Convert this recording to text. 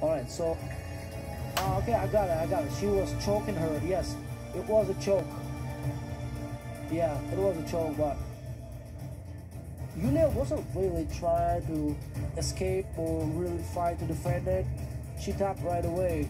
All right, so uh, okay, I got it. I got it. She was choking her. Yes, it was a choke. Yeah, it was a choke, but Yulia wasn't really trying to escape or really fight to defend it. She tapped right away.